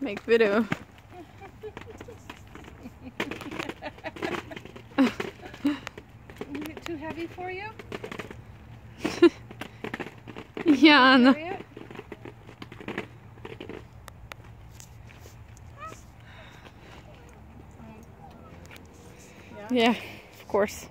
Make video. Is it too heavy for you? Yeah, no. Yeah, of course.